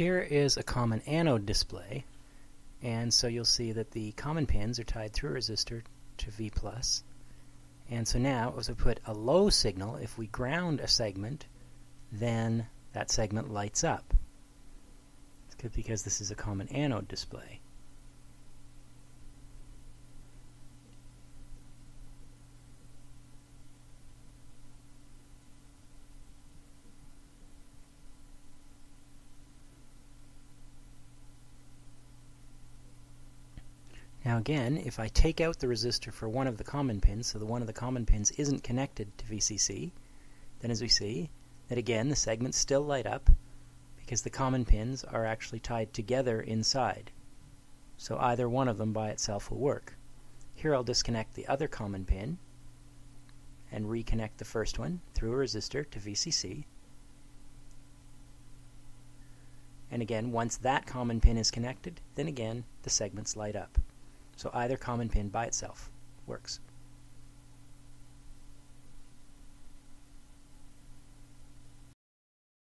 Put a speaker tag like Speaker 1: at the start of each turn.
Speaker 1: Here is a common anode display and so you'll see that the common pins are tied through a resistor to V+. And so now, if we put a low signal, if we ground a segment, then that segment lights up. It's good because this is a common anode display. Now again, if I take out the resistor for one of the common pins, so the one of the common pins isn't connected to VCC, then as we see, that again the segments still light up because the common pins are actually tied together inside. So either one of them by itself will work. Here I'll disconnect the other common pin and reconnect the first one through a resistor to VCC. And again, once that common pin is connected, then again the segments light up. So either common pin by itself works.